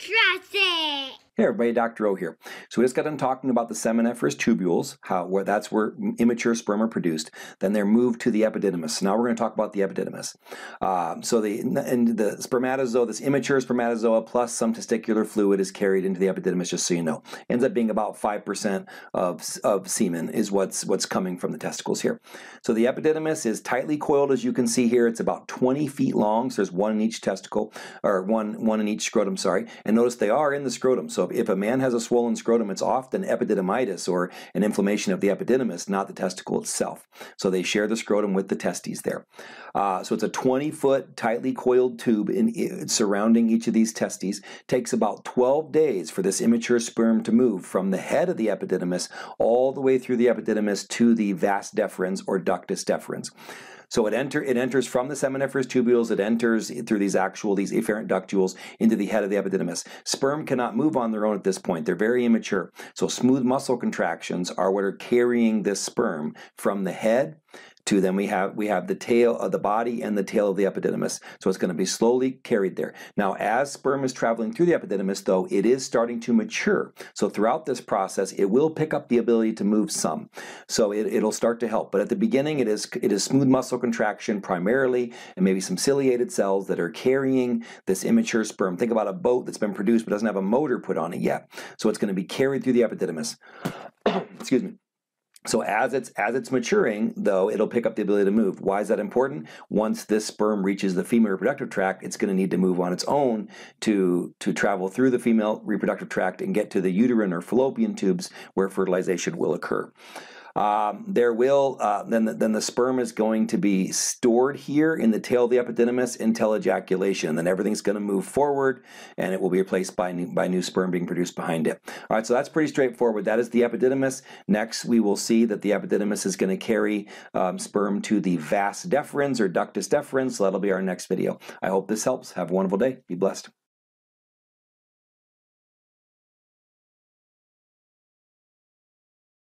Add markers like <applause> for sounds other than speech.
Trust it. Hey everybody, Dr. O here. So we just got done talking about the seminiferous tubules, how where that's where immature sperm are produced. Then they're moved to the epididymis. So now we're going to talk about the epididymis. Um, so the and the spermatozoa, this immature spermatozoa plus some testicular fluid is carried into the epididymis. Just so you know, ends up being about five percent of of semen is what's what's coming from the testicles here. So the epididymis is tightly coiled, as you can see here. It's about 20 feet long. So there's one in each testicle, or one one in each scrotum. Sorry, and notice they are in the scrotum. So if a man has a swollen scrotum, it's often epididymitis or an inflammation of the epididymis, not the testicle itself. So they share the scrotum with the testes there. Uh, so it's a 20 foot tightly coiled tube in, surrounding each of these testes. Takes about 12 days for this immature sperm to move from the head of the epididymis all the way through the epididymis to the vas deferens or ductus deferens. So it enter it enters from the seminiferous tubules. It enters through these actual these efferent ductules into the head of the epididymis. Sperm cannot move on their own at this point. They're very immature. So smooth muscle contractions are what are carrying this sperm from the head to then we have we have the tail of the body and the tail of the epididymis. So it's going to be slowly carried there. Now, as sperm is traveling through the epididymis, though, it is starting to mature. So throughout this process, it will pick up the ability to move some. So it, it'll start to help. But at the beginning, it is it is smooth muscle contraction primarily, and maybe some ciliated cells that are carrying this immature sperm. Think about a boat that's been produced but doesn't have a motor put on it yet. So it's going to be carried through the epididymis. <coughs> Excuse me. So as it's as it's maturing, though, it'll pick up the ability to move. Why is that important? Once this sperm reaches the female reproductive tract, it's going to need to move on its own to to travel through the female reproductive tract and get to the uterine or fallopian tubes where fertilization will occur. Um, there will uh, then the, then the sperm is going to be stored here in the tail of the epididymis until ejaculation. Then everything's going to move forward, and it will be replaced by new, by new sperm being produced behind it. All right, so that's pretty straightforward. That is the epididymis. Next, we will see that the epididymis is going to carry um, sperm to the vas deferens or ductus deferens. So that'll be our next video. I hope this helps. Have a wonderful day. Be blessed.